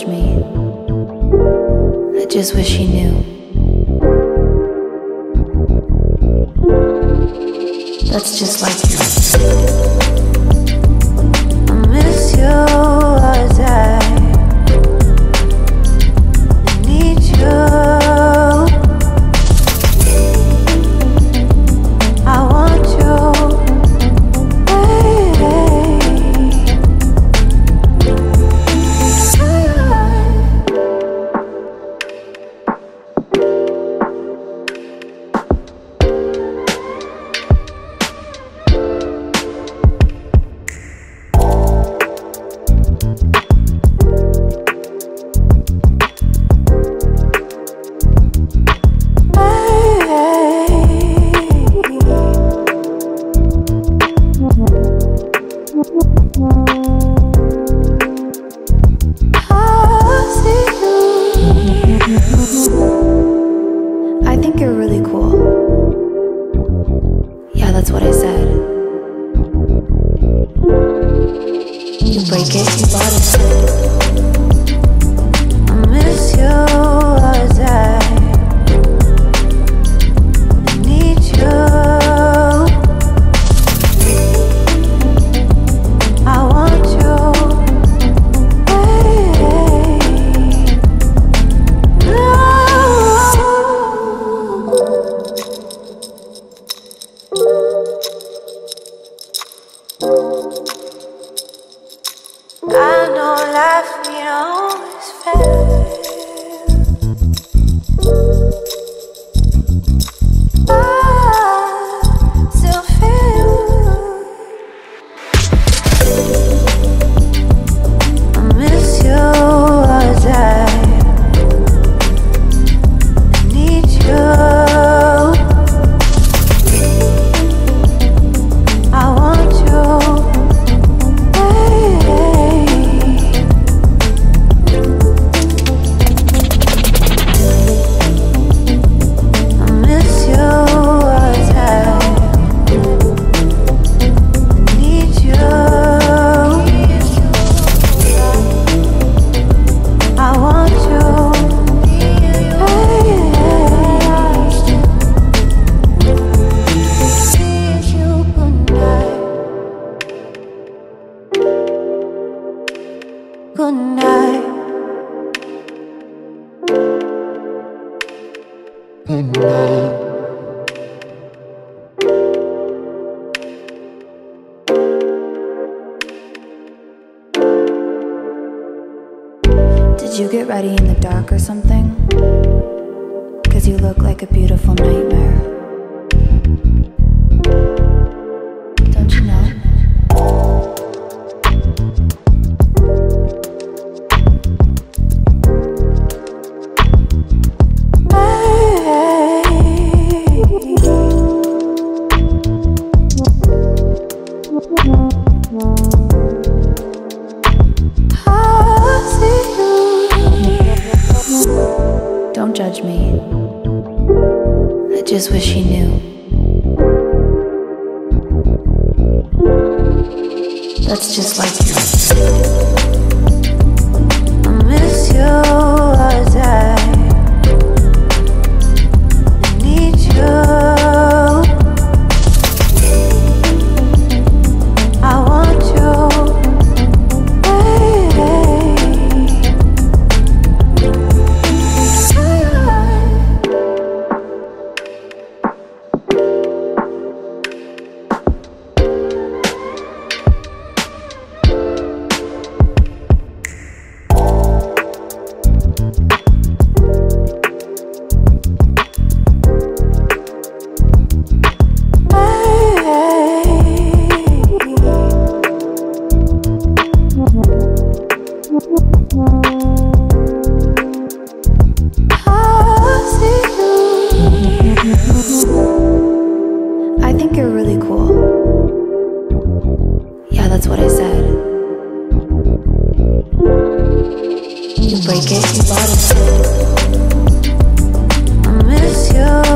Judge me. I just wish he knew. That's just like you. Break it, you bought it. I miss you ain't Good night. Good night. Did you get ready in the dark or something? Cause you look like a beautiful nightmare. Me. I just wish he knew. That's just like you. get you out of. I miss you.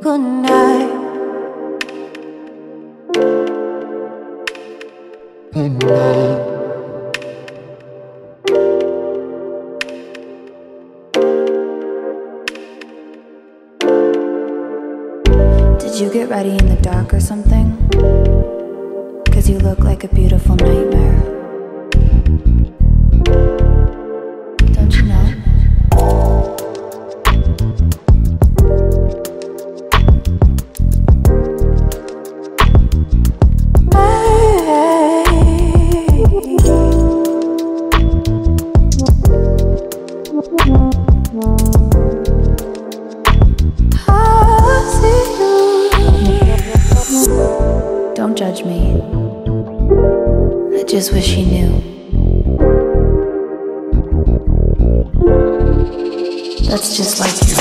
good night. Good night. Did you get ready in the dark or something? Cause you look like a beautiful nightmare. just wish he knew. That's just like you.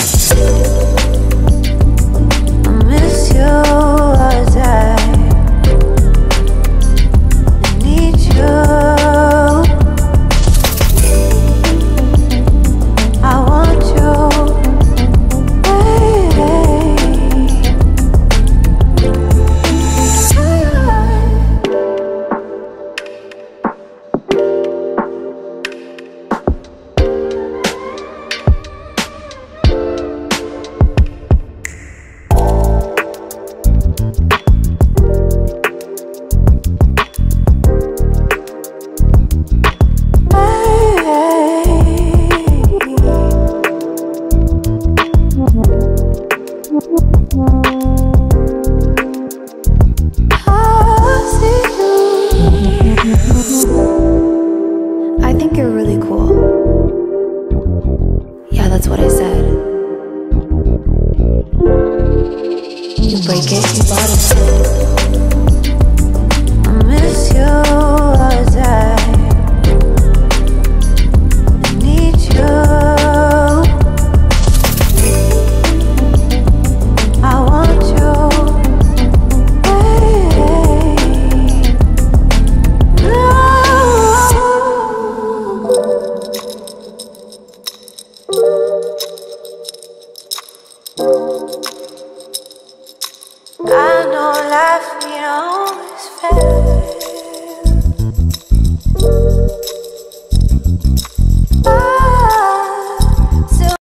I miss you.